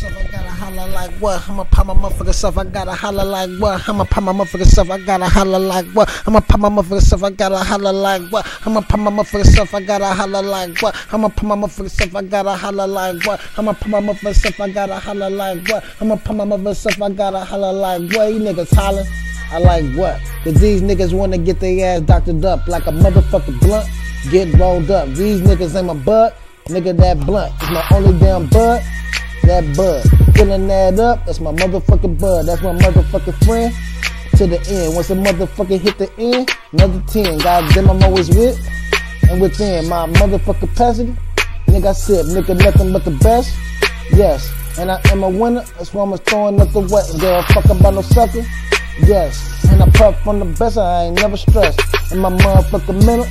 I gotta holla like what? I'ma pop my motherfucking stuff, I gotta holla like what? I'ma pop my motherfucking stuff, I gotta holla like what? I'ma pop my motherfucking stuff, I gotta holla like what? I'ma pop my motherfucking stuff, I gotta holla like what? I'ma pop my motherfucking stuff, I gotta holla like what? I'ma pop my motherfucking stuff, I gotta holla like what? I'ma pop my motherfucking stuff, I gotta holla like what? You niggas hollering? I like what? Cause these niggas wanna get their ass doctored up like a motherfucking blunt. Get rolled up. These niggas ain't my bud. Nigga, that blunt is my only damn bud. That bud. Filling that up, that's my motherfucking bud. That's my motherfucking friend. To the end. Once a motherfucker hit the end, another 10. God damn, I'm always with. And within my motherfucking capacity, nigga, I sip. Nigga, nothing but the best. Yes. And I am a winner. That's why I'm throwing up the wet. A fuck about no sucker. Yes. And I puff on the best. I ain't never stressed. In my motherfucking minute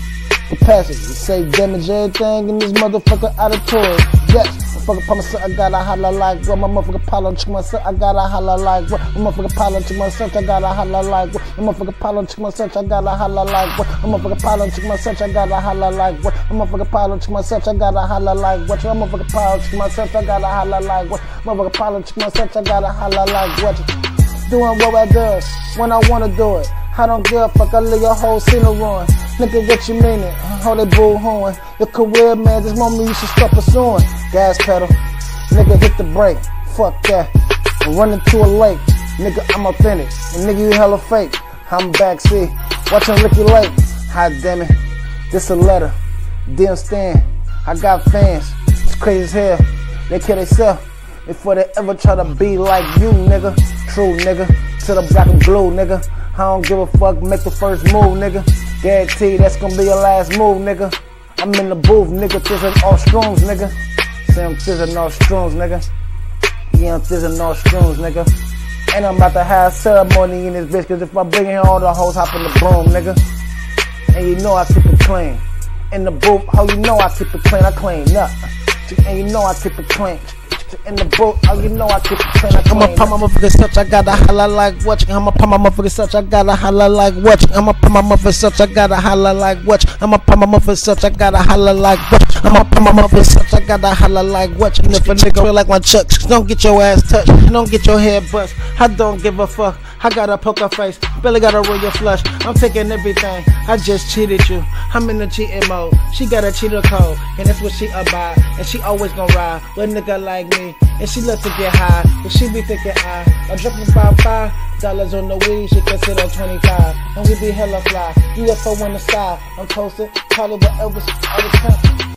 capacity. Say damage everything in this motherfucker auditorium. Yes, motherfucker pop myself, I gotta holla like what? My motherfucker pile check myself, I gotta holla like what? My motherfucker pile check myself, I gotta holla like what? My motherfucker pile check myself, I gotta holla like what? My motherfucker pile check myself, I gotta holla like what? My motherfucker pile check myself, I gotta holla like what? My motherfucker pile check myself, I gotta holla like what? Motherfucker pile check myself, I gotta holla like what? Doing what I do when I wanna do it. I don't give a fuck, I leave your whole scene ruin. Nigga, what you meaning? How they boo horn? Your career, man, this moment you should stop pursuing. Gas pedal, nigga, hit the brake. Fuck that. I'm running to a lake. Nigga, I'm authentic. And nigga, you hella fake. I'm backseat, watching Ricki Lake. Hot damn it, this a letter. damn Stan, I got fans. It's crazy as hell. They kill themselves before they ever try to be like you, nigga. True, nigga. To the black and blue, nigga. I don't give a fuck, make the first move, nigga. Guarantee that's gonna be your last move, nigga. I'm in the booth, nigga, fizzing all strings, nigga. Say I'm fizzing all strings, nigga. Yeah, I'm fizzing all strings, nigga. And I'm about to have ceremony in this bitch, cause if I bring in all the hoes, hop in the broom, nigga. And you know I keep it clean. In the booth, how you know I keep it clean, I clean up. And you know I keep it clean in the boat. Oh, you know I keep it clean. I'ma pop my motherfucking such. I gotta holla like what? I'ma pop my motherfucking such. I gotta holla like what? I'ma pop my motherfucking such. I gotta holla like what? I'ma pop my motherfucking such. I gotta holla like what? I'ma pop my motherfucking such. I gotta holla like what? And if a nigga feel like my chucks, don't get your ass touched. Don't get your head bust. I don't give a fuck. I got a poker face, Billy got a royal flush. I'm taking everything. I just cheated you. I'm in the cheating mode. She got a cheater code, and that's what she about. And she always gonna ride with a nigga like me. And she love to get high, but she be thinking I. I'm dropping about five dollars on the weed. She can sit on 25, and we be hella fly. UFO in the sky. I'm posted, probably with Elvis all the time.